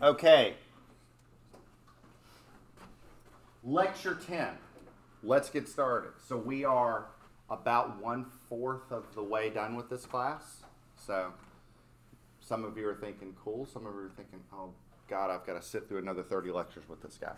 Okay. Lecture 10. Let's get started. So we are about one fourth of the way done with this class. So some of you are thinking, cool. Some of you are thinking, oh, God, I've got to sit through another 30 lectures with this guy.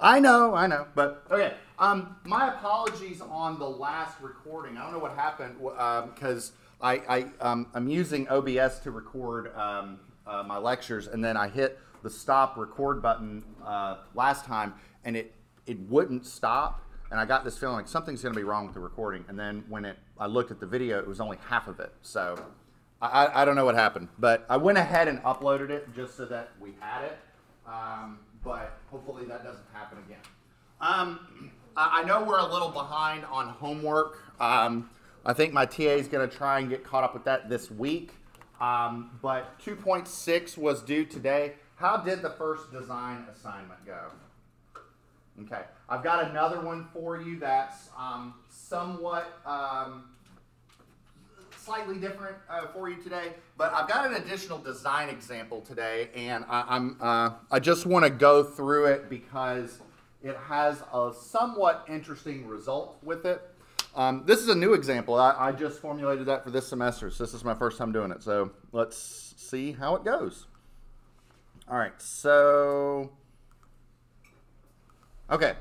I know, I know, but okay. Um, my apologies on the last recording. I don't know what happened because um, I, I um, I'm using OBS to record um, uh, my lectures, and then I hit the stop record button uh, last time, and it it wouldn't stop, and I got this feeling like something's going to be wrong with the recording. And then when it I looked at the video, it was only half of it. So I, I don't know what happened, but I went ahead and uploaded it just so that we had it. Um, but hopefully that doesn't happen again. Um, I know we're a little behind on homework. Um, I think my TA is going to try and get caught up with that this week. Um, but 2.6 was due today. How did the first design assignment go? Okay, I've got another one for you that's um, somewhat um, slightly different uh, for you today, but I've got an additional design example today, and I, am uh, I just want to go through it because it has a somewhat interesting result with it. Um, this is a new example. I, I, just formulated that for this semester, so this is my first time doing it. So let's see how it goes. All right, so okay.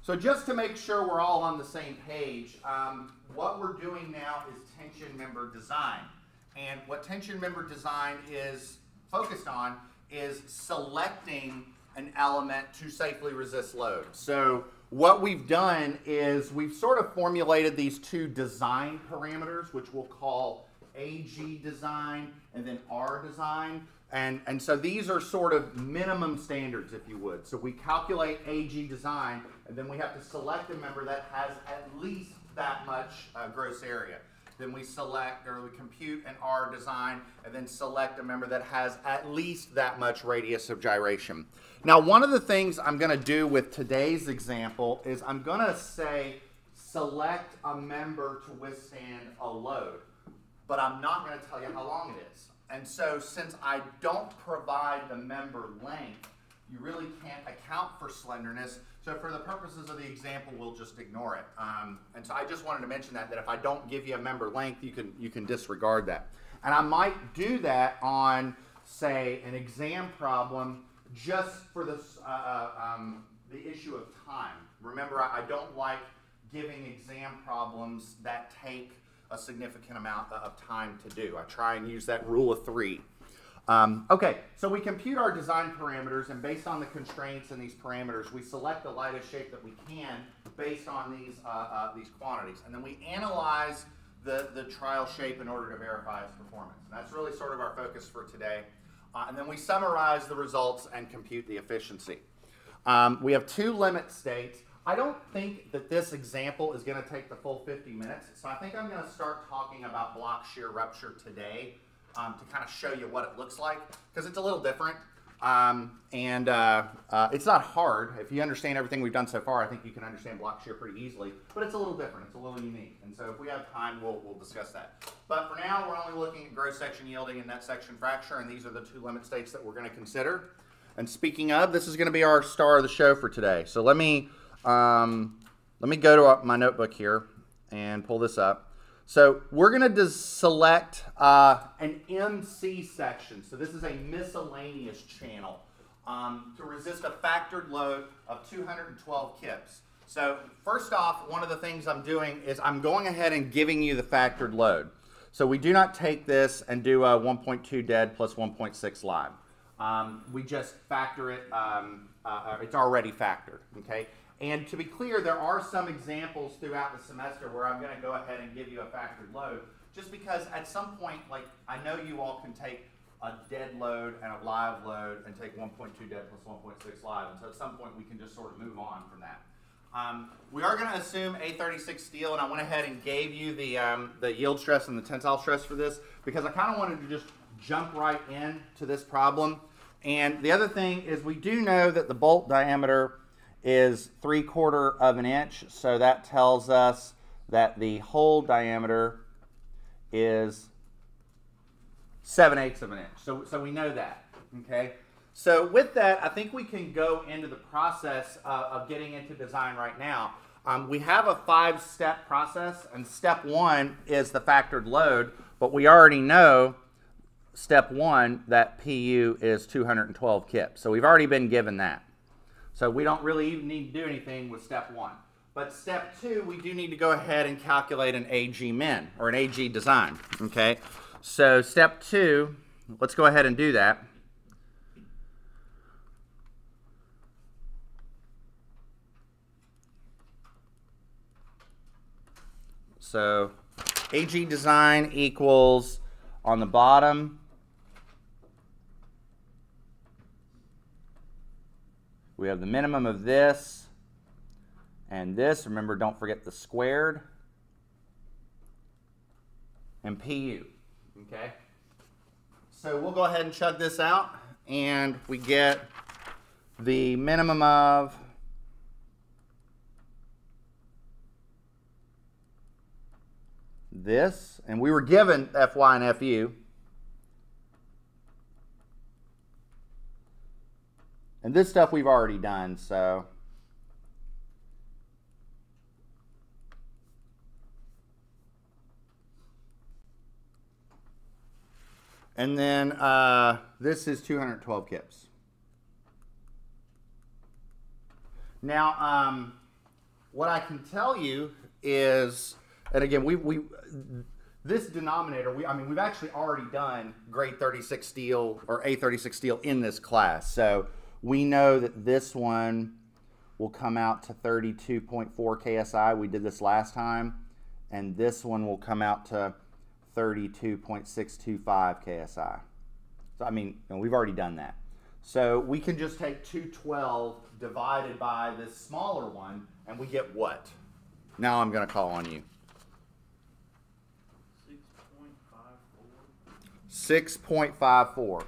So just to make sure we're all on the same page, um, what we're doing now is tension member design. And what tension member design is focused on is selecting an element to safely resist load. So what we've done is we've sort of formulated these two design parameters, which we'll call AG design and then R design. And, and so these are sort of minimum standards, if you would. So we calculate AG design, and then we have to select a member that has at least that much uh, gross area. Then we select or we compute an R design and then select a member that has at least that much radius of gyration. Now, one of the things I'm going to do with today's example is I'm going to say select a member to withstand a load, but I'm not going to tell you how long it is. And so since I don't provide the member length, you really can't account for slenderness. So for the purposes of the example, we'll just ignore it. Um, and so I just wanted to mention that, that if I don't give you a member length, you can, you can disregard that. And I might do that on, say, an exam problem just for this, uh, uh, um, the issue of time. Remember, I, I don't like giving exam problems that take a significant amount of time to do. I try and use that rule of three. Um, okay, so we compute our design parameters, and based on the constraints in these parameters, we select the lightest shape that we can based on these, uh, uh, these quantities. And then we analyze the, the trial shape in order to verify its performance. And that's really sort of our focus for today. Uh, and then we summarize the results and compute the efficiency. Um, we have two limit states. I don't think that this example is going to take the full 50 minutes, so I think I'm going to start talking about block shear rupture today um, to kind of show you what it looks like because it's a little different. Um, and uh, uh, it's not hard. If you understand everything we've done so far, I think you can understand block shear pretty easily. But it's a little different. It's a little unique. And so if we have time, we'll, we'll discuss that. But for now, we're only looking at gross section yielding and net section fracture. And these are the two limit states that we're going to consider. And speaking of, this is going to be our star of the show for today. So let me, um, let me go to my notebook here and pull this up. So we're going to select uh, an MC section. So this is a miscellaneous channel um, to resist a factored load of 212 kips. So first off, one of the things I'm doing is I'm going ahead and giving you the factored load. So we do not take this and do a 1.2 dead plus 1.6 live. Um, we just factor it, um, uh, uh, it's already factored, okay? And to be clear, there are some examples throughout the semester where I'm going to go ahead and give you a factored load, just because at some point, like I know you all can take a dead load and a live load and take 1.2 dead plus 1.6 live, and so at some point we can just sort of move on from that. Um, we are going to assume A36 steel, and I went ahead and gave you the, um, the yield stress and the tensile stress for this because I kind of wanted to just jump right in to this problem. And the other thing is we do know that the bolt diameter is three quarter of an inch. So that tells us that the hole diameter is seven eighths of an inch. So, so we know that. Okay. So with that, I think we can go into the process uh, of getting into design right now. Um, we have a five-step process, and step one is the factored load, but we already know step one that PU is 212 kips. So we've already been given that. So we don't really even need to do anything with step one. But step two, we do need to go ahead and calculate an AG min, or an AG design, okay? So step two, let's go ahead and do that. So AG design equals on the bottom. We have the minimum of this and this. Remember, don't forget the squared and PU. Okay? So we'll go ahead and chug this out and we get the minimum of this, and we were given FY and FU. And this stuff we've already done, so. And then uh, this is 212 kips. Now, um, what I can tell you is and again, we we this denominator, we I mean, we've actually already done grade 36 steel or A36 steel in this class. So we know that this one will come out to 32.4 KSI. We did this last time. And this one will come out to 32.625 KSI. So, I mean, we've already done that. So we can just take 212 divided by this smaller one, and we get what? Now I'm going to call on you. 6.54.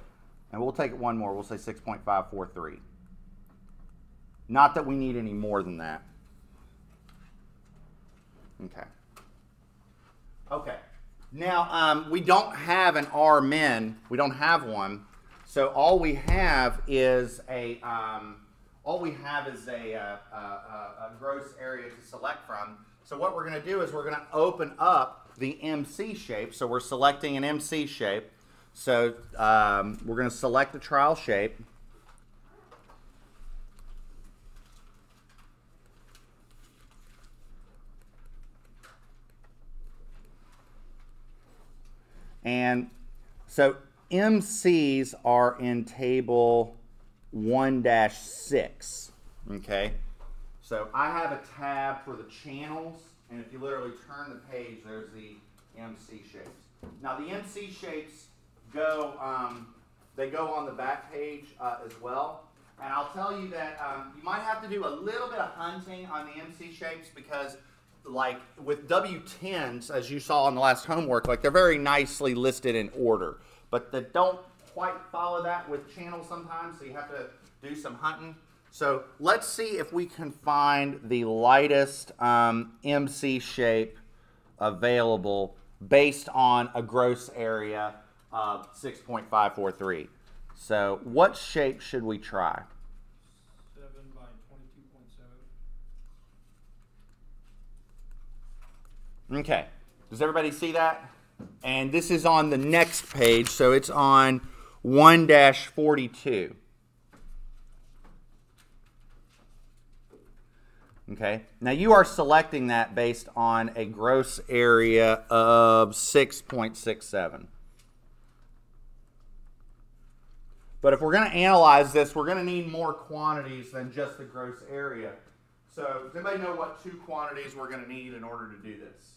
And we'll take it one more. We'll say 6.543. Not that we need any more than that. Okay. Okay. Now, um, we don't have an R min. We don't have one. So all we have is a um, all we have is a, a, a, a, gross area to select from. So what we're going to do is we're going to open up the MC shape. So we're selecting an MC shape. So um, we're going to select the trial shape. And so MCs are in table 1-6, okay? So I have a tab for the channels, and if you literally turn the page, there's the MC shapes. Now the MC shapes go, um, they go on the back page uh, as well. And I'll tell you that um, you might have to do a little bit of hunting on the MC shapes because like with W10s, as you saw in the last homework, like they're very nicely listed in order, but they don't quite follow that with channels sometimes, so you have to do some hunting. So let's see if we can find the lightest um, MC shape available based on a gross area uh, 6.543. So what shape should we try? 7 by 22.7. Okay. Does everybody see that? And this is on the next page, so it's on 1-42. Okay. Now you are selecting that based on a gross area of 6.67. But if we're going to analyze this, we're going to need more quantities than just the gross area. So does anybody know what two quantities we're going to need in order to do this?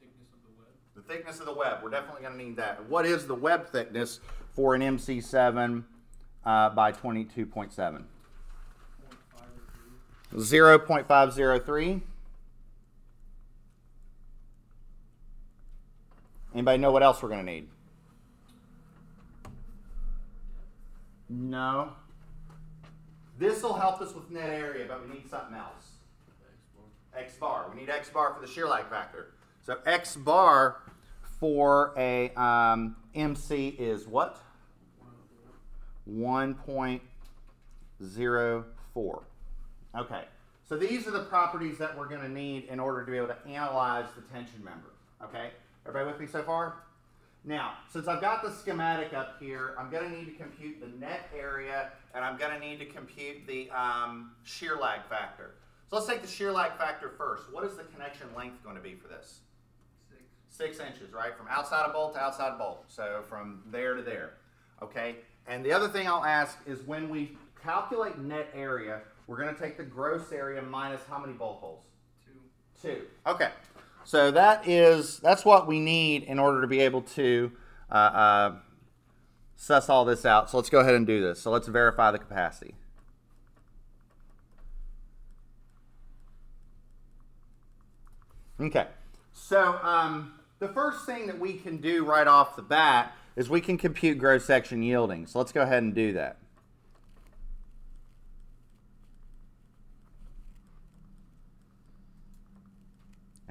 Thickness of the web. The thickness of the web. We're definitely going to need that. What is the web thickness for an MC7 uh, by 22.7? 0.503. Anybody know what else we're going to need? No. This will help us with net area, but we need something else. X bar. We need X bar for the shear lag factor. So X bar for a um, MC is what? 1.04. Okay, so these are the properties that we're going to need in order to be able to analyze the tension member. Okay, everybody with me so far? Now, since I've got the schematic up here, I'm going to need to compute the net area and I'm going to need to compute the um, shear lag factor. So let's take the shear lag factor first. What is the connection length going to be for this? Six. Six inches, right? From outside of bolt to outside bolt. So from there to there. Okay? And the other thing I'll ask is when we calculate net area, we're going to take the gross area minus how many bolt holes? Two. Two. Okay. So that is that's what we need in order to be able to uh, uh, suss all this out. So let's go ahead and do this. So let's verify the capacity. Okay. So um, the first thing that we can do right off the bat is we can compute gross section yielding. So let's go ahead and do that.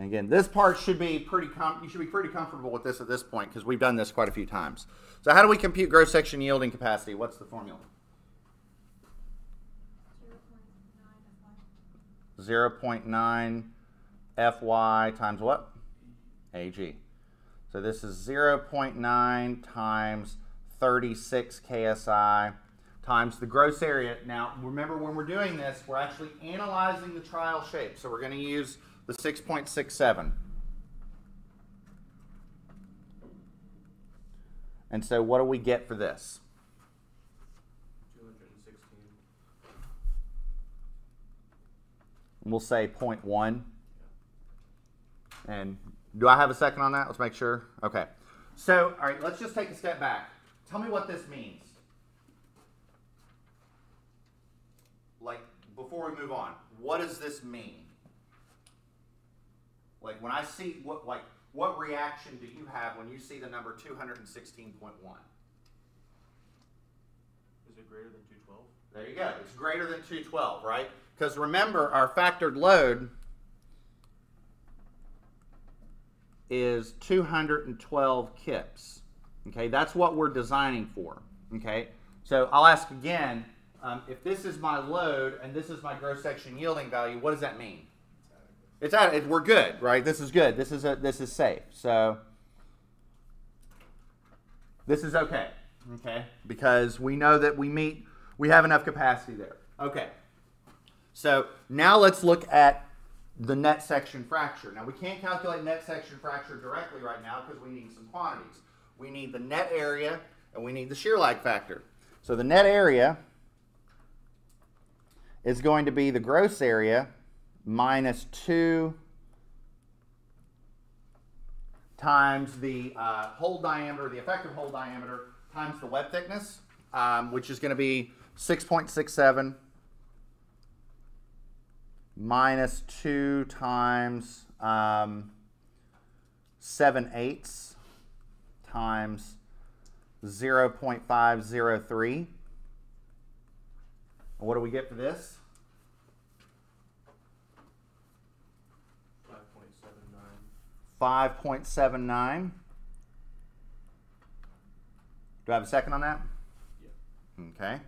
And again, this part should be pretty you should be pretty comfortable with this at this point because we've done this quite a few times. So how do we compute gross section yielding capacity? What's the formula? 0.9 Fy times what? Ag. So this is 0.9 times 36 KSI times the gross area. Now, remember when we're doing this, we're actually analyzing the trial shape. So we're going to use the 6.67. And so what do we get for this? Two hundred and sixteen. We'll say 0.1. And do I have a second on that? Let's make sure. Okay. So, all right, let's just take a step back. Tell me what this means. Like, before we move on, what does this mean? Like, when I see what, like, what reaction do you have when you see the number 216.1? Is it greater than two twelve? There you go. It's greater than 212, right? Because remember, our factored load is 212 kips. Okay, that's what we're designing for. Okay, so I'll ask again, um, if this is my load and this is my gross section yielding value, what does that mean? It's at it, we're good, right? This is good. This is a, this is safe. So this is okay. Okay, because we know that we meet we have enough capacity there. Okay. So now let's look at the net section fracture. Now we can't calculate net section fracture directly right now because we need some quantities. We need the net area and we need the shear lag factor. So the net area is going to be the gross area minus 2 times the uh, hole diameter, the effective hole diameter, times the web thickness, um, which is going to be 6.67 minus 2 times um, 7 eighths times 0.503. What do we get for this? Five point seven 5.79. Do I have a second on that? Yeah. Okay.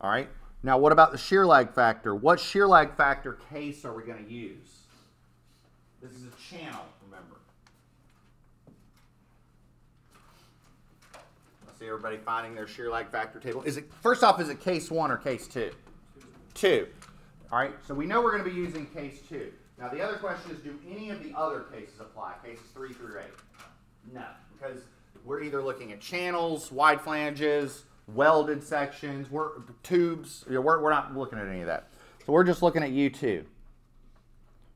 All right. Now, what about the shear lag factor? What shear lag factor case are we going to use? This is a channel, remember. I see everybody finding their shear lag factor table. Is it first off? Is it case one or case two? Two. All right. So we know we're going to be using case two. Now the other question is, do any of the other cases apply? Cases three through eight? No, because we're either looking at channels, wide flanges, welded sections, we're tubes. We're, we're not looking at any of that. So we're just looking at U2,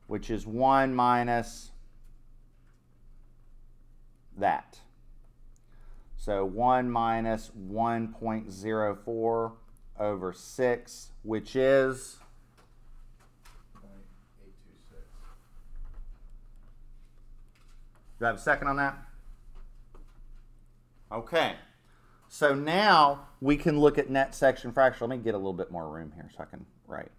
which is 1 minus that. So 1 minus 1.04 over 6, which is Do I have a second on that? Okay. So now we can look at net section fraction. Let me get a little bit more room here so I can write.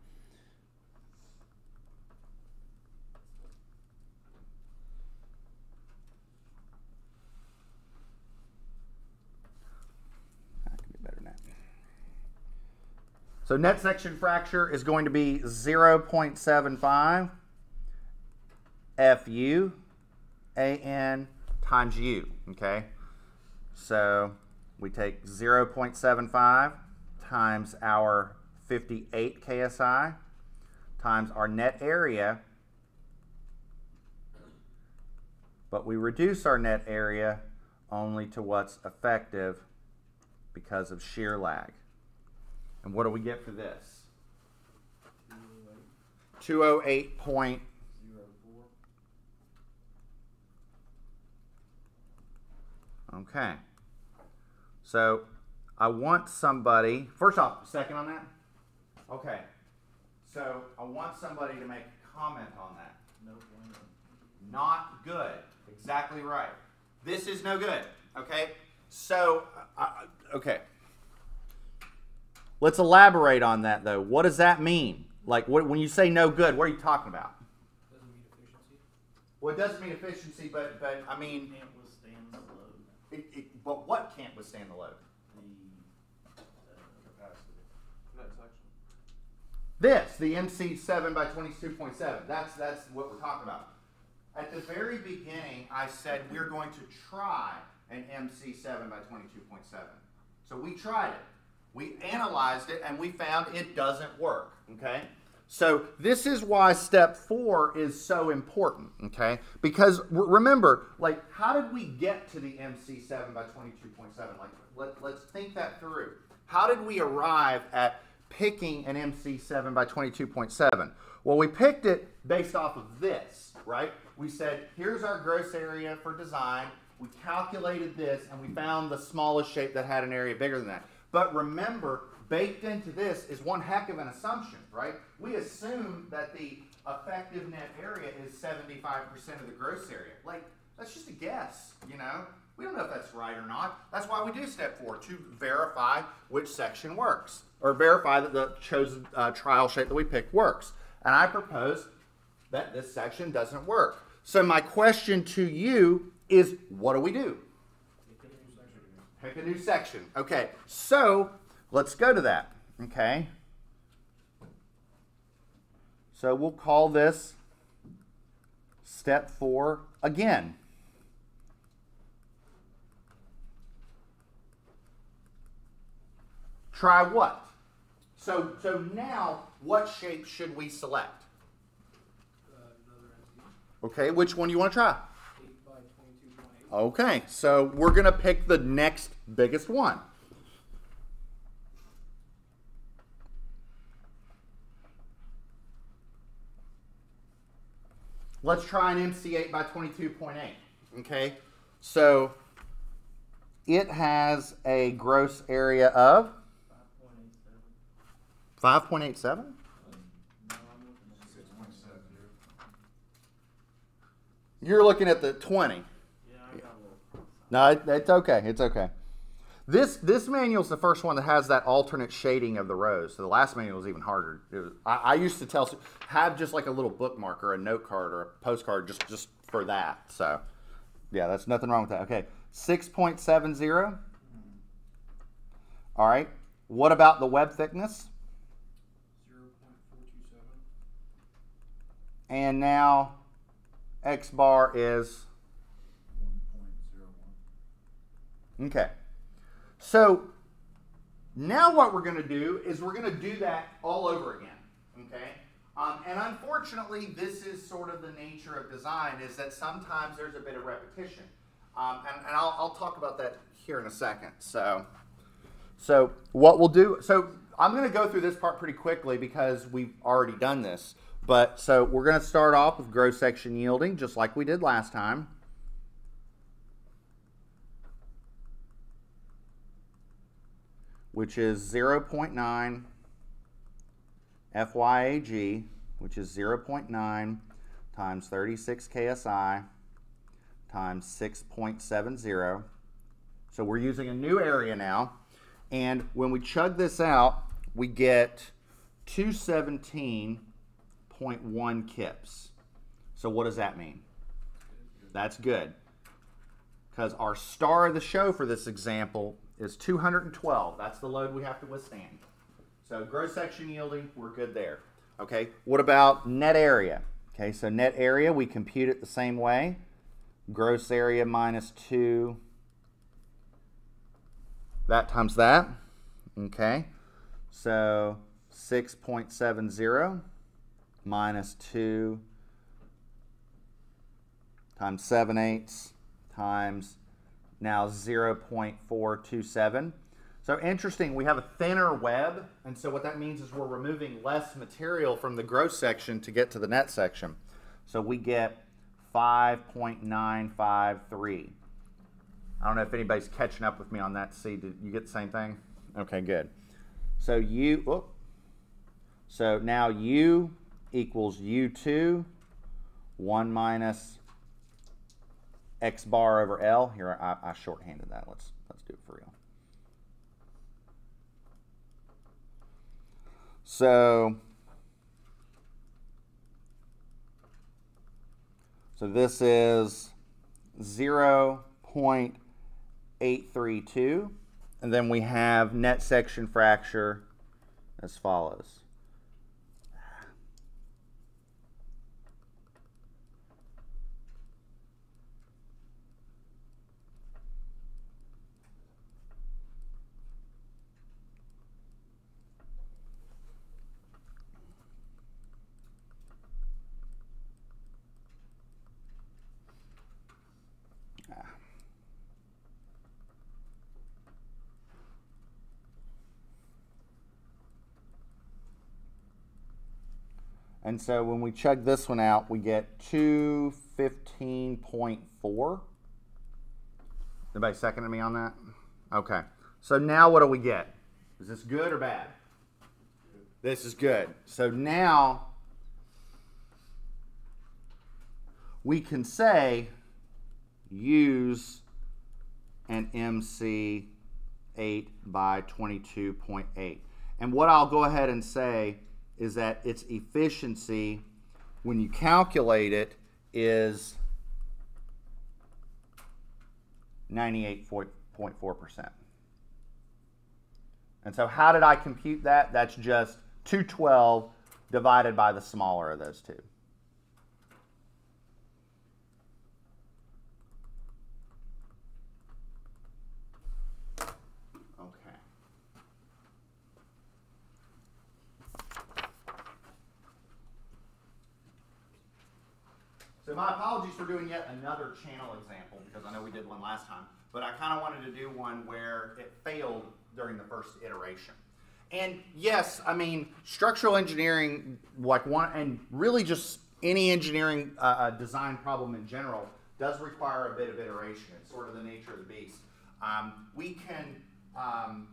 So net section fracture is going to be 0.75 FU AN times U, okay? So we take 0.75 times our 58 KSI times our net area, but we reduce our net area only to what's effective because of shear lag. And what do we get for this? 208 point Zero four. Okay. So I want somebody, first off, second on that? Okay. So I want somebody to make a comment on that. No bueno. Not good. Exactly right. This is no good. Okay. So, uh, okay. Let's elaborate on that though. What does that mean? Like, what, when you say no good, what are you talking about? Doesn't meet efficiency. Well, it doesn't mean efficiency, but but I mean, Can't withstand the load. It, it, but what can't withstand the load? The, uh, capacity. Net section. This, the MC seven by twenty-two point seven. That's that's what we're talking about. At the very beginning, I said we're going to try an MC seven by twenty-two point seven. So we tried it. We analyzed it and we found it doesn't work. Okay. So this is why step four is so important. Okay. Because remember, like, how did we get to the MC seven by twenty-two point seven? Like, let, let's think that through. How did we arrive at picking an MC7 by 22.7? Well, we picked it based off of this, right? We said, here's our gross area for design. We calculated this and we found the smallest shape that had an area bigger than that. But remember, baked into this is one heck of an assumption, right? We assume that the effective net area is 75% of the gross area. Like, that's just a guess, you know? We don't know if that's right or not. That's why we do step four to verify which section works or verify that the chosen uh, trial shape that we picked works. And I propose that this section doesn't work. So my question to you is, what do we do? Pick a new section. Pick a new section. Okay, so let's go to that. Okay. So we'll call this step four again. Try what? So so now what shape should we select? Okay, which one do you want to try? Eight by twenty-two point eight. Okay, so we're gonna pick the next biggest one. Let's try an MC8 by 22.8. Okay, so it has a gross area of Five point eight 5.87. seven. No, I'm looking at six point seven. You're looking at the 20. Yeah, I got a little. No, it, it's okay. It's okay. This this manual is the first one that has that alternate shading of the rows. So the last manual was even harder. Was, I, I used to tell have just like a little bookmark or a note card or a postcard just just for that. So yeah, that's nothing wrong with that. Okay, six point seven zero. All right. What about the web thickness? Zero point four two seven. And now X bar is One point zero one. Okay. So now what we're going to do is we're going to do that all over again. Okay. Um, and unfortunately, this is sort of the nature of design is that sometimes there's a bit of repetition. Um, and and I'll, I'll talk about that here in a second. So, so what we'll do, so I'm going to go through this part pretty quickly because we've already done this. But so we're going to start off with gross section yielding, just like we did last time. Which is 0.9 FYAG, which is 0.9 times 36 KSI times 6.70. So we're using a new area now. And when we chug this out, we get 217.1 kips. So what does that mean? That's good. Because our star of the show for this example is 212. That's the load we have to withstand. So gross section yielding, we're good there. Okay, what about net area? Okay, so net area, we compute it the same way. Gross area minus 2, that times that. Okay, so 6.70 minus 2 times 7 eighths times now 0.427. So interesting, we have a thinner web, and so what that means is we're removing less material from the gross section to get to the net section. So we get 5.953. I don't know if anybody's catching up with me on that. See, did you get the same thing? Okay, good. So U, oh, so now U equals U2, 1 minus x bar over L. Here, I, I shorthanded that. Let's, let's do it for real. So, so this is 0.832. And then we have net section fracture as follows. And so when we chug this one out, we get 215.4. Anybody seconding me on that? Okay. So now what do we get? Is this good or bad? This is good. So now we can say use an MC 8 by 22.8. And what I'll go ahead and say is that its efficiency, when you calculate it, is 98.4%. And so how did I compute that? That's just 212 divided by the smaller of those two. Okay. So my apologies for doing yet another channel example because I know we did one last time, but I kind of wanted to do one where it failed during the first iteration. And yes, I mean structural engineering, like one, and really just any engineering uh, uh, design problem in general does require a bit of iteration. It's sort of the nature of the beast. Um, we can um,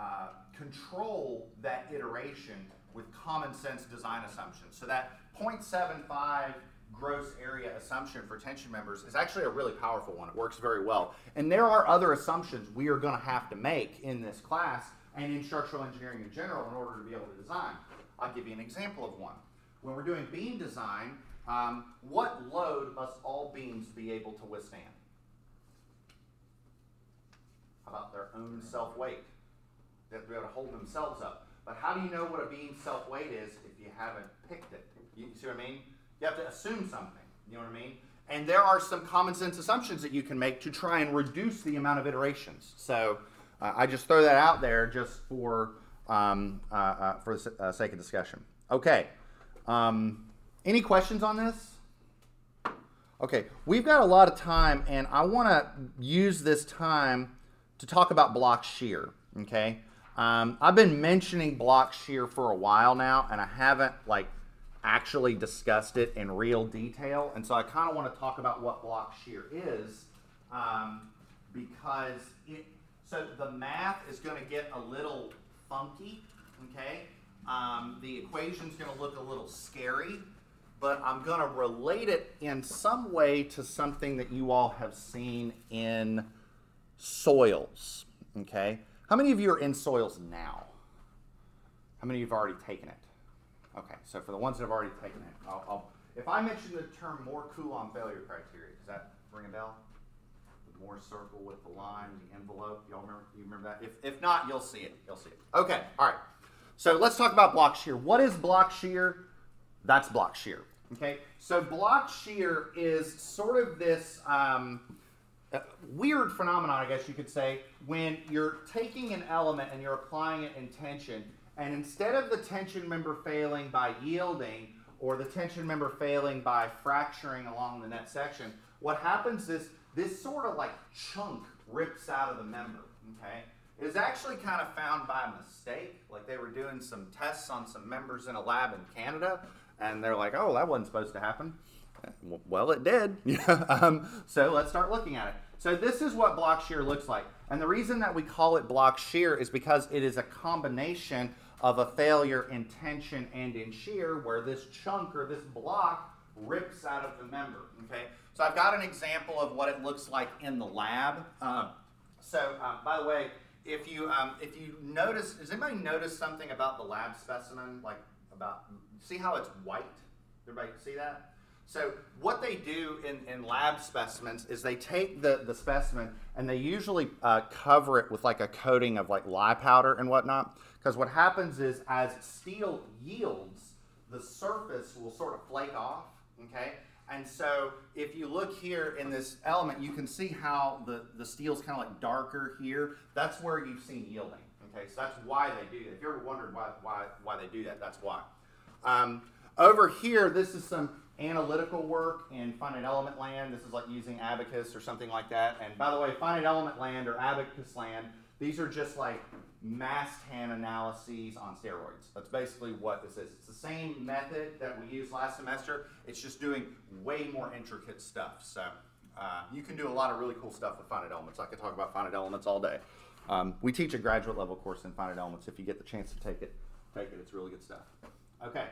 uh, control that iteration with common sense design assumptions. So that 0.75 gross area assumption for tension members is actually a really powerful one. It works very well. And there are other assumptions we are going to have to make in this class and in structural engineering in general in order to be able to design. I'll give you an example of one. When we're doing beam design, um, what load must all beams be able to withstand? How about their own self-weight? They have to be able to hold themselves up. But how do you know what a beam self-weight is if you haven't picked it? You see what I mean? You have to assume something. You know what I mean? And there are some common sense assumptions that you can make to try and reduce the amount of iterations. So uh, I just throw that out there just for um, uh, uh, for the uh, sake of discussion. Okay. Um, any questions on this? Okay, we've got a lot of time, and I want to use this time to talk about block shear. Okay, um, I've been mentioning block shear for a while now, and I haven't like actually discussed it in real detail. And so I kind of want to talk about what block shear is um, because it, so the math is going to get a little funky, okay? Um, the equation's going to look a little scary, but I'm going to relate it in some way to something that you all have seen in soils, okay? How many of you are in soils now? How many of you have already taken it? Okay, so for the ones that have already taken it, I'll, I'll, if I mention the term Mohr Coulomb failure criteria, does that ring a bell? The Mohr circle with the line, the envelope, y'all remember? You remember that? If, if not, you'll see it. You'll see it. Okay, all right. So let's talk about block shear. What is block shear? That's block shear. Okay, so block shear is sort of this um, uh, weird phenomenon, I guess you could say, when you're taking an element and you're applying it in tension, and instead of the tension member failing by yielding or the tension member failing by fracturing along the net section, what happens is this sort of like chunk rips out of the member. Okay, It was actually kind of found by mistake. Like they were doing some tests on some members in a lab in Canada, and they're like, "Oh, that wasn't supposed to happen." Well, it did. um, so let's start looking at it. So this is what block shear looks like. And the reason that we call it block shear is because it is a combination of a failure in tension and in shear where this chunk or this block rips out of the member. Okay. So I've got an example of what it looks like in the lab. Um, so uh, by the way, if you um, if you notice, does anybody notice something about the lab specimen? Like about see how it's white? Everybody see that? So what they do in, in lab specimens is they take the, the specimen and they usually uh, cover it with like a coating of like lye powder and whatnot. Because what happens is as steel yields, the surface will sort of flake off, okay? And so if you look here in this element, you can see how the, the steel's kind of like darker here. That's where you've seen yielding, okay? So that's why they do that. If you ever wondered why, why, why they do that, that's why. Um, over here, this is some analytical work in finite element land. This is like using Abaqus or something like that. And by the way, finite element land or Abaqus land, these are just like Mastan analyses on steroids. That's basically what this is. It's the same method that we used last semester. It's just doing way more intricate stuff. So uh, you can do a lot of really cool stuff with finite elements. I could talk about finite elements all day. Um, we teach a graduate level course in finite elements. If you get the chance to take it, take it. It's really good stuff. Okay.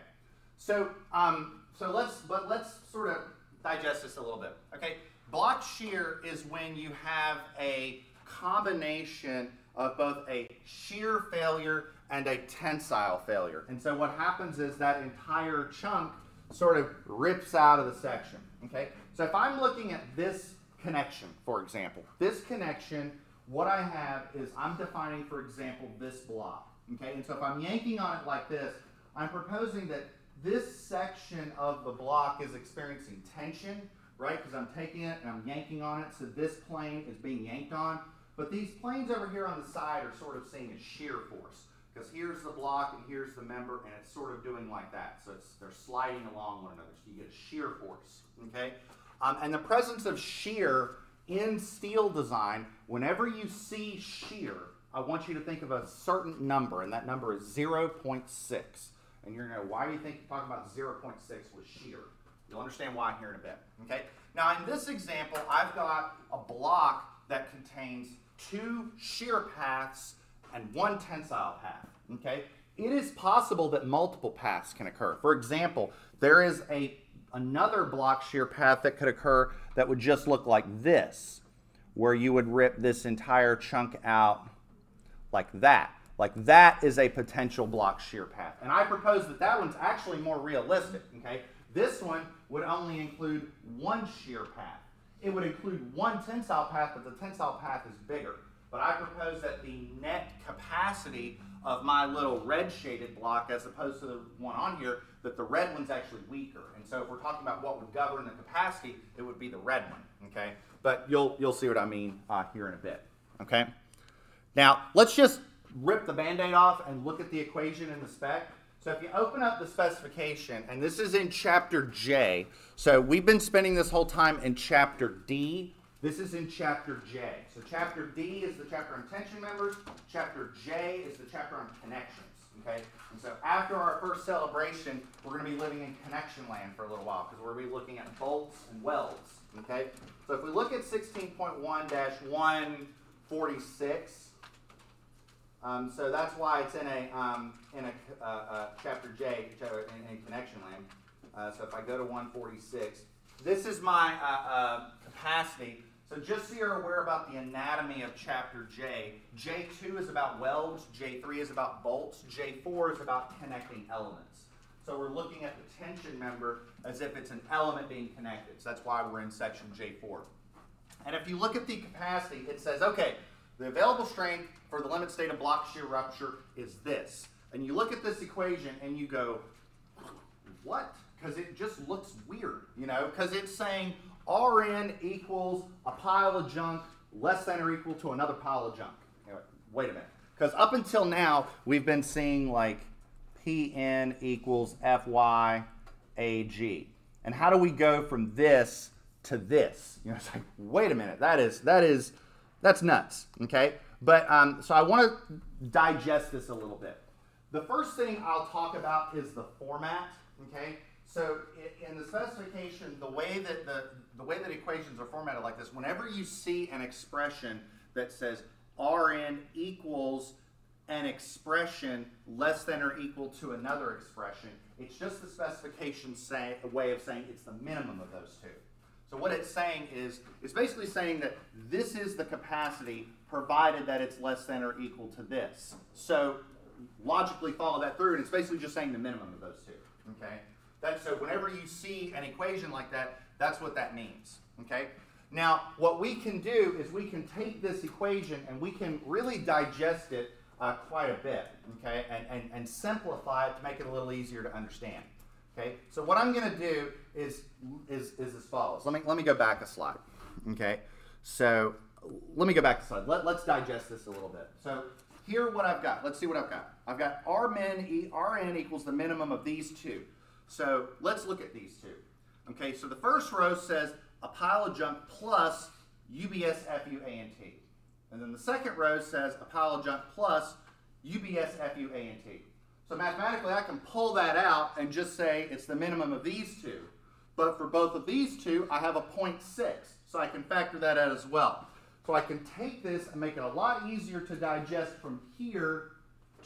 So, um, so let's but let's sort of digest this a little bit. Okay, block shear is when you have a combination of both a shear failure and a tensile failure. And so what happens is that entire chunk sort of rips out of the section. Okay, so if I'm looking at this connection, for example, this connection, what I have is I'm defining, for example, this block. Okay, and so if I'm yanking on it like this, I'm proposing that this section of the block is experiencing tension, right? Because I'm taking it and I'm yanking on it, so this plane is being yanked on. But these planes over here on the side are sort of seeing a shear force. Because here's the block and here's the member, and it's sort of doing like that. So they're sliding along one another. So you get a shear force, okay? Um, and the presence of shear in steel design, whenever you see shear, I want you to think of a certain number, and that number is 0.6. And you're going to go, why do you think you're talking about 0.6 with shear? You'll understand why here in a bit. Okay. Now in this example, I've got a block that contains two shear paths and one tensile path. Okay. It is possible that multiple paths can occur. For example, there is a another block shear path that could occur that would just look like this, where you would rip this entire chunk out like that. Like that is a potential block shear path. And I propose that that one's actually more realistic, okay? This one would only include one shear path. It would include one tensile path, but the tensile path is bigger. But I propose that the net capacity of my little red shaded block as opposed to the one on here, that the red one's actually weaker. And so if we're talking about what would govern the capacity, it would be the red one, okay? But you'll, you'll see what I mean uh, here in a bit, okay? Now, let's just rip the band-aid off and look at the equation in the spec. So if you open up the specification, and this is in chapter J, so we've been spending this whole time in chapter D. This is in chapter J. So chapter D is the chapter on tension members. Chapter J is the chapter on connections. Okay? And so after our first celebration, we're going to be living in connection land for a little while because we're going to be looking at bolts and welds. Okay? So if we look at 16.1-146, um, so that's why it's in a um, in a uh, uh, chapter J in, in connection land. Uh, so if I go to 146, this is my uh, uh, capacity. So just so you're aware about the anatomy of chapter J, J2 is about welds, J3 is about bolts, J4 is about connecting elements. So we're looking at the tension member as if it's an element being connected. So that's why we're in section J4. And if you look at the capacity, it says, okay, the available strength for the limit state of block shear rupture is this. and you look at this equation and you go, what? Because it just looks weird, you know, because it's saying Rn equals a pile of junk less than or equal to another pile of junk. Wait a minute. Because up until now, we've been seeing like Pn equals Fyag. And how do we go from this to this? You know, it's like, wait a minute, that is, that is, that's nuts, okay? But, um, so I want to digest this a little bit. The first thing I'll talk about is the format, okay? So in the specification, the way that the, the way that equations are formatted like this, whenever you see an expression that says Rn equals an expression less than or equal to another expression, it's just the specification say, a way of saying it's the minimum of those two. So what it's saying is, it's basically saying that this is the capacity provided that it's less than or equal to this. So logically follow that through, and it's basically just saying the minimum of those two. Okay. That, so whenever you see an equation like that, that's what that means. Okay. Now, what we can do is we can take this equation and we can really digest it uh, quite a bit, okay, and, and, and simplify it to make it a little easier to understand. Okay, so what I'm going to do is, is, is as follows. Let me, let me go back a slide. Okay, so let me go back a slide. Let, let's digest this a little bit. So here what I've got. Let's see what I've got. I've got R min, e, Rn equals the minimum of these two. So let's look at these two. Okay, so the first row says a pile of junk plus UBS FU A and T. And then the second row says a pile of junk plus UBS FU A and T. So mathematically, I can pull that out and just say it's the minimum of these two. But for both of these two, I have a 0.6, so I can factor that out as well. So I can take this and make it a lot easier to digest from here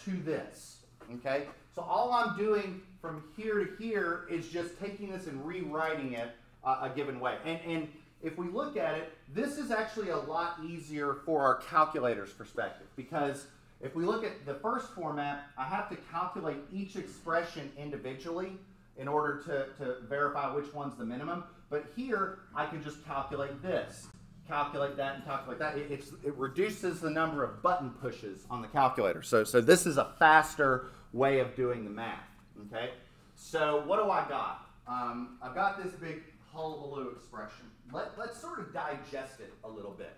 to this, okay? So all I'm doing from here to here is just taking this and rewriting it uh, a given way. And, and if we look at it, this is actually a lot easier for our calculator's perspective because if we look at the first format, I have to calculate each expression individually in order to, to verify which one's the minimum. But here, I can just calculate this, calculate that, and calculate that. It, it reduces the number of button pushes on the calculator. So, so this is a faster way of doing the math, okay? So what do I got? Um, I've got this big hullabaloo expression. Let, let's sort of digest it a little bit.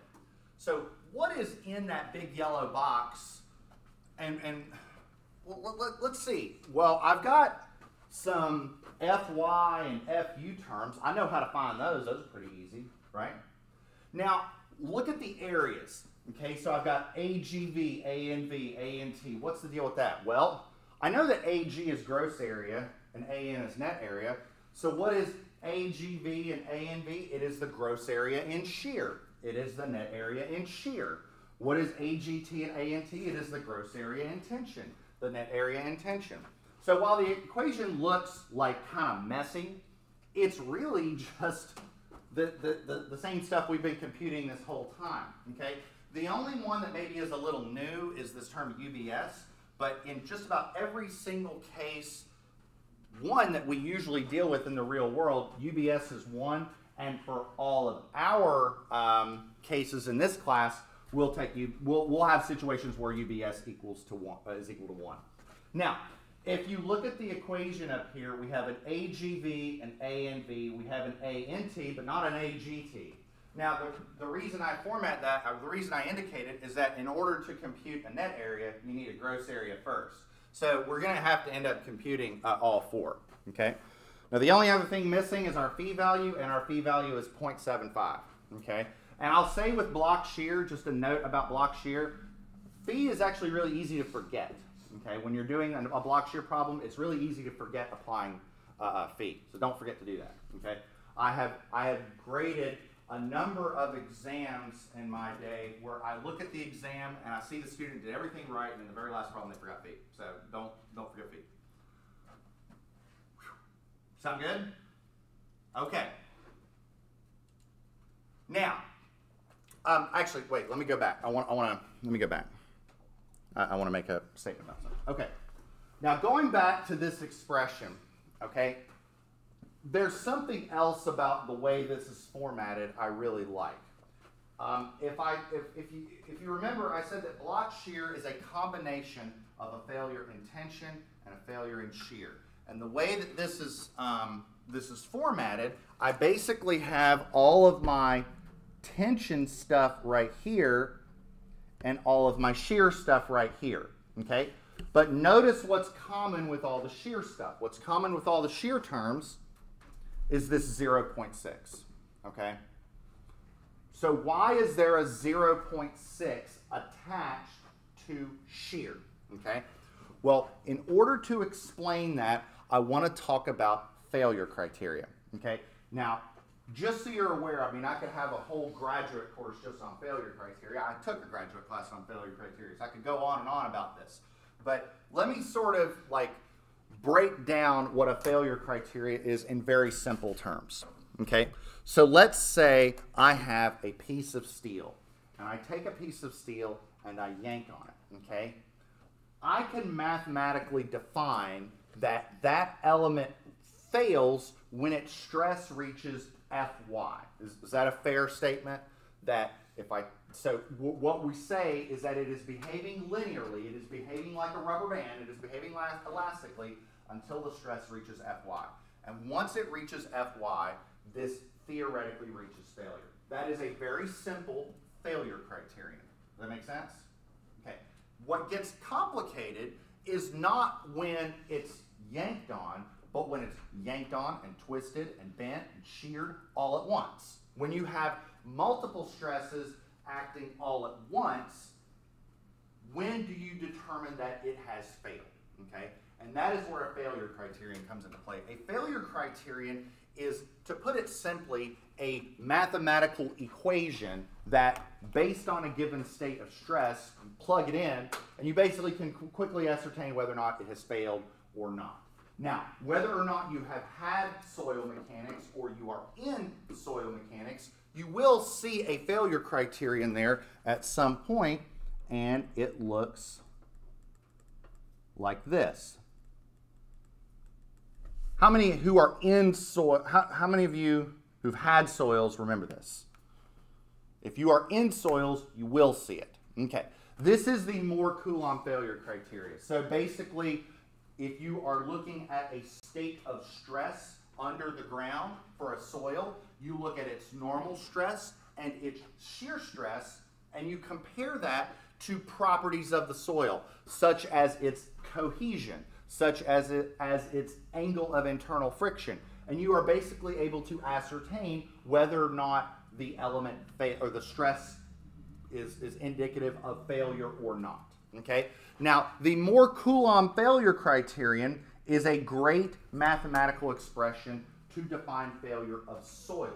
So what is in that big yellow box and and let, us see. Well, I've got some FY and FU terms. I know how to find those. Those are pretty easy, right? Now, look at the areas. Okay, so I've got AGV, ANV, ANT. What's the deal with that? Well, I know that AG is gross area and AN is net area. So what is AGV and ANV? It is the gross area in shear. It is the net area in shear. What is AGT and ANT? It is the gross area in tension, the net area in tension. So while the equation looks like kind of messy, it's really just the, the, the, the, same stuff we've been computing this whole time, okay? The only one that maybe is a little new is this term UBS, but in just about every single case, one that we usually deal with in the real world, UBS is one, and for all of our um, cases in this class, we'll take you. We'll we'll have situations where UBS equals to one uh, is equal to one. Now, if you look at the equation up here, we have an AGV, an ANV, we have an ANT, but not an AGT. Now, the, the reason I format that, uh, the reason I indicate it, is that in order to compute a net area, you need a gross area first. So we're going to have to end up computing uh, all four. Okay. Now, the only other thing missing is our phi value, and our phi value is 0.75. Okay. And I'll say with block shear, just a note about block shear, phi is actually really easy to forget. Okay, when you're doing a block shear problem, it's really easy to forget applying uh, uh. So don't forget to do that. Okay, I have I have graded a number of exams in my day where I look at the exam and I see the student did everything right, and in the very last problem they forgot phi. So don't don't forget phi. Sound good? Okay. Now, um, actually, wait. Let me go back. I want. I want to. Let me go back. I, I want to make a statement about something. Okay. Now, going back to this expression, okay, there's something else about the way this is formatted I really like. Um, if I, if, if you, if you remember, I said that block shear is a combination of a failure in tension and a failure in shear. And the way that this is, um, this is formatted, I basically have all of my tension stuff right here and all of my shear stuff right here, okay? But notice what's common with all the shear stuff. What's common with all the shear terms is this 0.6, okay? So why is there a 0.6 attached to shear, okay? Well, in order to explain that, I want to talk about failure criteria, okay? Now, just so you're aware, I mean, I could have a whole graduate course just on failure criteria. I took a graduate class on failure criteria, so I could go on and on about this. But let me sort of like break down what a failure criteria is in very simple terms. Okay, so let's say I have a piece of steel, and I take a piece of steel and I yank on it. Okay, I can mathematically define that that element fails when its stress reaches Fy. Is, is that a fair statement? That if I so what we say is that it is behaving linearly, it is behaving like a rubber band, it is behaving elastically until the stress reaches Fy. And once it reaches Fy, this theoretically reaches failure. That is a very simple failure criterion. Does that make sense? Okay. What gets complicated is not when it's yanked on, but when it's yanked on and twisted and bent and sheared all at once. When you have multiple stresses acting all at once, when do you determine that it has failed? Okay? And that is where a failure criterion comes into play. A failure criterion is, to put it simply, a mathematical equation that, based on a given state of stress, you plug it in, and you basically can quickly ascertain whether or not it has failed or not. Now, whether or not you have had soil mechanics or you are in soil mechanics, you will see a failure criterion there at some point, and it looks like this. How many who are in soil, how, how many of you who've had soils remember this? If you are in soils, you will see it. Okay. This is the Mohr Coulomb failure criteria. So basically, if you are looking at a state of stress under the ground for a soil, you look at its normal stress and its shear stress, and you compare that to properties of the soil, such as its cohesion, such as, it, as its angle of internal friction. And you are basically able to ascertain whether or not the element or the stress is, is indicative of failure or not. Okay? Now, the Mohr Coulomb failure criterion is a great mathematical expression to define failure of soils.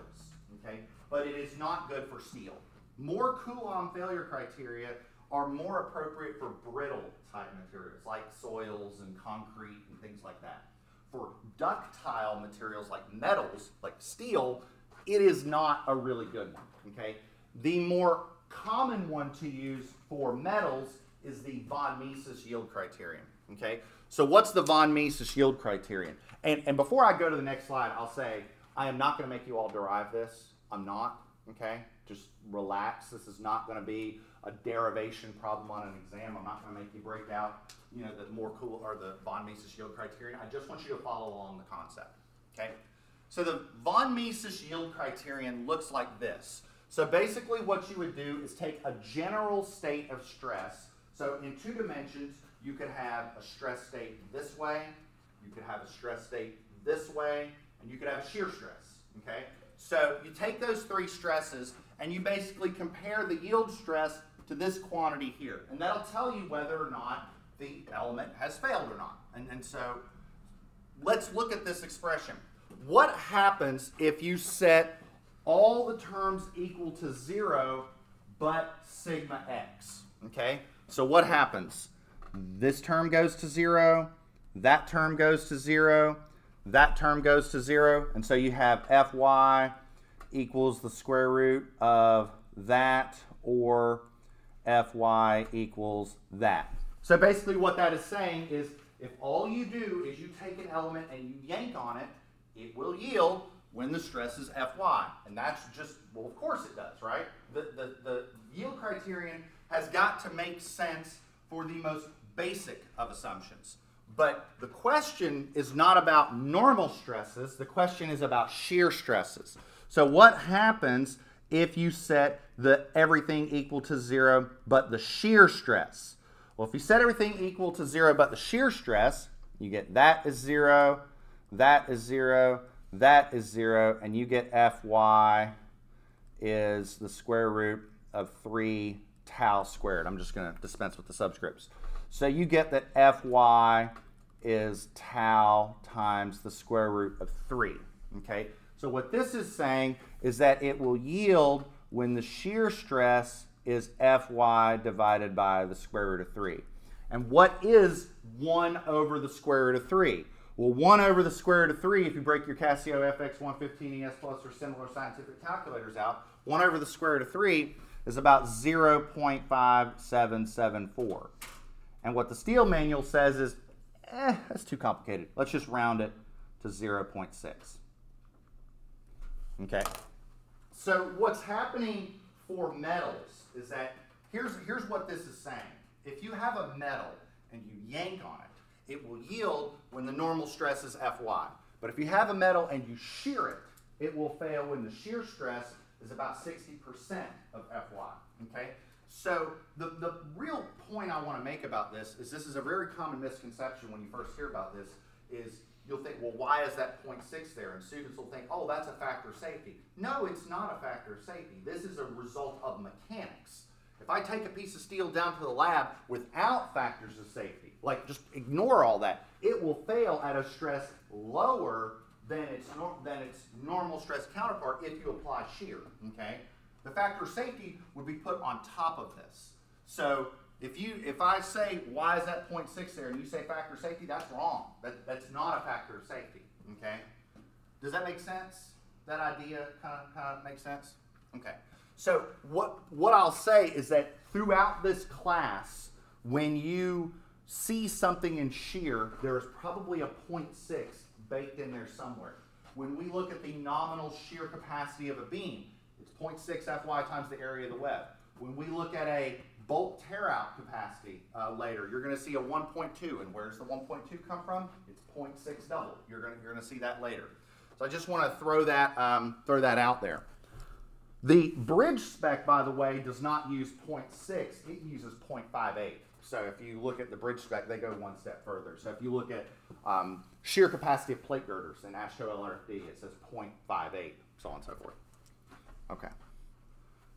Okay? But it is not good for steel. Mohr Coulomb failure criteria are more appropriate for brittle type materials like soils and concrete and things like that. For ductile materials like metals, like steel, it is not a really good one. Okay? The more common one to use for metals is the von Mises yield criterion. Okay, so what's the von Mises yield criterion? And, and before I go to the next slide, I'll say I am not going to make you all derive this. I'm not. Okay, just relax. This is not going to be a derivation problem on an exam. I'm not going to make you break out, you know, the Mohr Coulomb or the von Mises yield criterion. I just want you to follow along the concept. Okay, so the von Mises yield criterion looks like this. So basically, what you would do is take a general state of stress so in two dimensions, you could have a stress state this way, you could have a stress state this way, and you could have shear stress, okay? So you take those three stresses and you basically compare the yield stress to this quantity here. And that'll tell you whether or not the element has failed or not. And, and so let's look at this expression. What happens if you set all the terms equal to zero but sigma x, okay? So what happens? This term goes to zero, that term goes to zero, that term goes to zero, and so you have fy equals the square root of that or fy equals that. So basically what that is saying is if all you do is you take an element and you yank on it, it will yield, when the stress is Fy. And that's just, well, of course it does, right? The, the, the yield criterion has got to make sense for the most basic of assumptions. But the question is not about normal stresses, the question is about shear stresses. So what happens if you set the everything equal to zero but the shear stress? Well, if you set everything equal to zero but the shear stress, you get that is zero, that is zero, that is zero, and you get Fy is the square root of 3 tau squared. I'm just going to dispense with the subscripts. So you get that Fy is tau times the square root of 3. Okay? So what this is saying is that it will yield when the shear stress is Fy divided by the square root of 3. And what is 1 over the square root of 3? Well, 1 over the square root of 3, if you break your Casio FX 115 ES Plus or similar scientific calculators out, 1 over the square root of 3 is about 0.5774. And what the steel manual says is, eh, that's too complicated. Let's just round it to 0.6. Okay? So what's happening for metals is that, here's, here's what this is saying. If you have a metal and you yank on it, it will yield when the normal stress is Fy. But if you have a metal and you shear it, it will fail when the shear stress is about 60% of Fy. Okay? So the, the real point I want to make about this is this is a very common misconception when you first hear about this is you'll think, well, why is that 0.6 there? And students will think, oh, that's a factor of safety. No, it's not a factor of safety. This is a result of mechanics. If I take a piece of steel down to the lab without factors of safety, like just ignore all that, it will fail at a stress lower than its, than its normal stress counterpart if you apply shear, okay? The factor of safety would be put on top of this. So if you if I say why is that 0.6 there and you say factor of safety, that's wrong. That, that's not a factor of safety, okay? Does that make sense? That idea kind of kind of makes sense? Okay. So what what I'll say is that throughout this class, when you see something in shear, there is probably a 0.6 baked in there somewhere. When we look at the nominal shear capacity of a beam, it's 0.6 Fy times the area of the web. When we look at a bolt tear out capacity uh, later, you're going to see a 1.2. And where's the 1.2 come from? It's 0.6 double. You're going to, you're to see that later. So I just want to throw that, um, throw that out there. The bridge spec, by the way, does not use 0.6. It uses 0.58. So if you look at the bridge spec, they go one step further. So if you look at um, shear capacity of plate girders in AASHTO LRFD, it says 0.58, so on and so forth. Okay.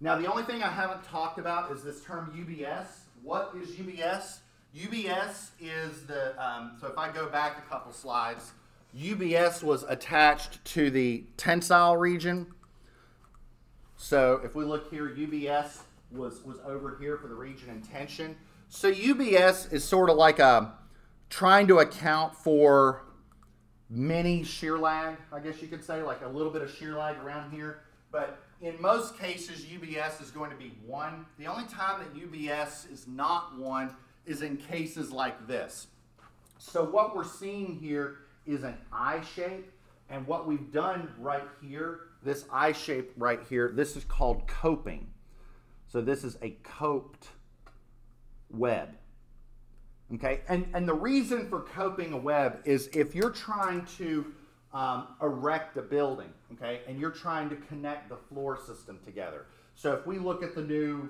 Now the only thing I haven't talked about is this term UBS. What is UBS? UBS is the, um, so if I go back a couple slides, UBS was attached to the tensile region. So if we look here, UBS was, was over here for the region in tension. So UBS is sort of like a trying to account for mini shear lag, I guess you could say, like a little bit of shear lag around here. But in most cases, UBS is going to be one. The only time that UBS is not one is in cases like this. So what we're seeing here is an I shape. And what we've done right here, this I shape right here, this is called coping. So this is a coped web. Okay, and, and the reason for coping a web is if you're trying to um, erect a building, okay, and you're trying to connect the floor system together. So if we look at the new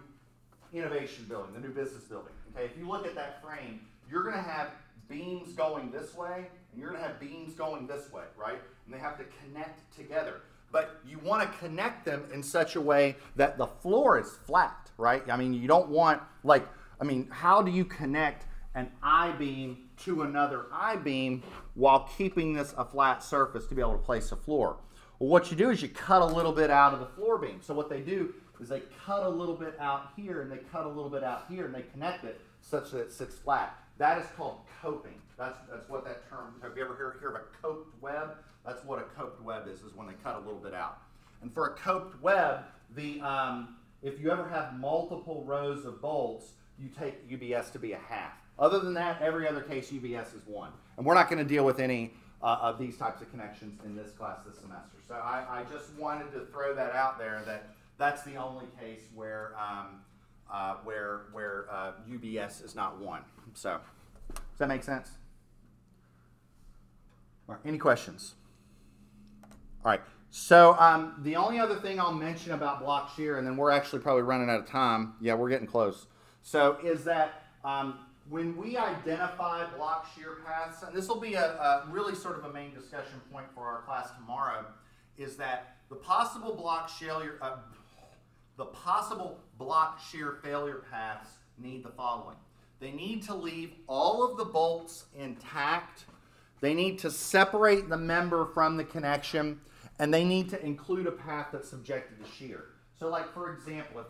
innovation building, the new business building, okay, if you look at that frame, you're going to have beams going this way, and you're to have beams going this way, right? And they have to connect together. But you want to connect them in such a way that the floor is flat, right? I mean, you don't want, like, I mean, how do you connect an I-beam to another I-beam while keeping this a flat surface to be able to place a floor? Well, what you do is you cut a little bit out of the floor beam. So what they do is they cut a little bit out here and they cut a little bit out here and they connect it such that it sits flat. That is called coping. That's, that's what that term, have you ever heard, hear of a coped web? That's what a coped web is, is when they cut a little bit out. And for a coped web, the, um, if you ever have multiple rows of bolts, you take UBS to be a half. Other than that, every other case, UBS is one. And we're not going to deal with any uh, of these types of connections in this class this semester. So I, I just wanted to throw that out there that that's the only case where um, uh, where where uh, UBS is not one. So does that make sense? All right, any questions? All right. So um, the only other thing I'll mention about block shear, and then we're actually probably running out of time. Yeah, we're getting close. So is that um, when we identify block shear paths, and this will be a, a really sort of a main discussion point for our class tomorrow, is that the possible block failure, uh, the possible block shear failure paths need the following. They need to leave all of the bolts intact. They need to separate the member from the connection, and they need to include a path that's subjected to shear. So, like for example, if